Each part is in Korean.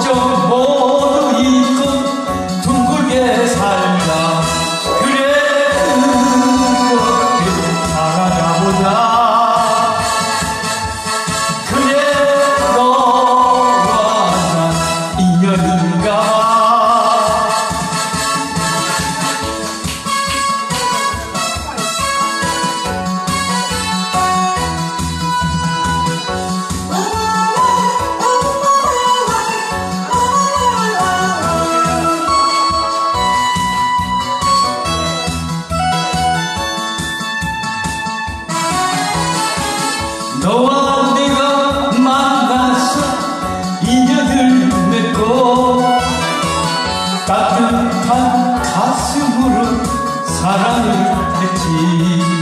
就 너와 내가 만나서 인연을 맺고 따뜻한 가슴으로 사랑을 했지.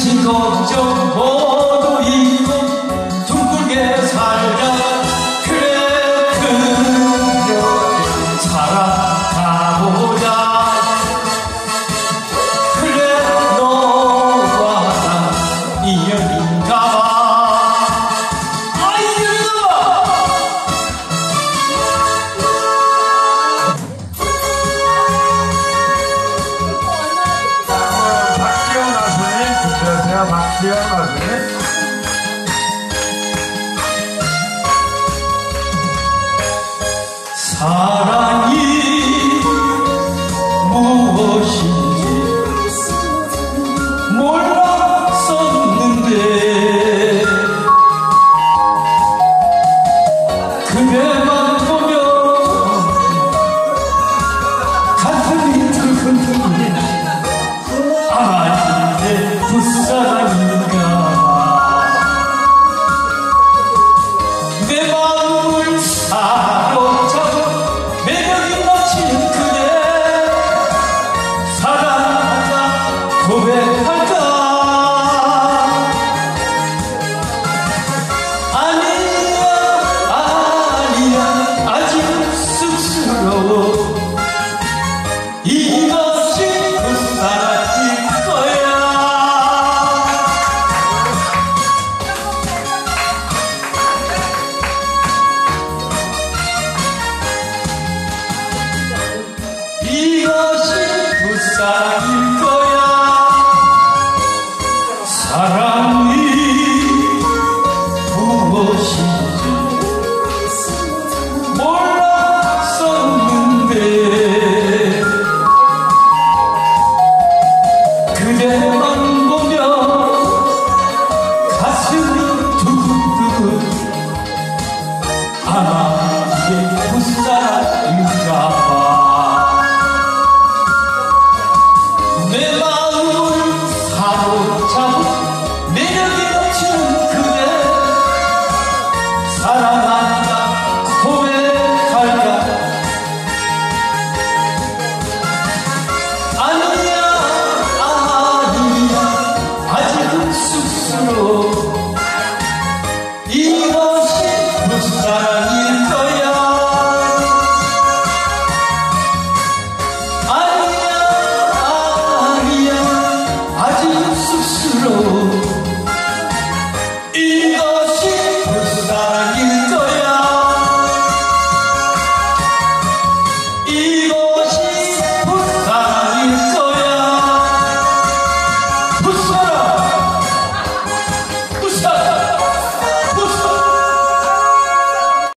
근심 걱정 모두 잊고 둥글게 살자. 그래 그렇게 살아가보자. 그래 너와 나 인연인가 봐. 지나간 거 같은데? 사랑이 무엇이